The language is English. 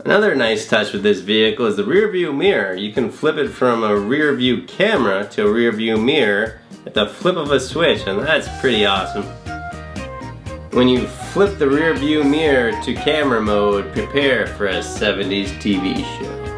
Another nice touch with this vehicle is the rear view mirror. You can flip it from a rear view camera to a rear view mirror at the flip of a switch and that's pretty awesome. When you flip the rear view mirror to camera mode, prepare for a 70s TV show.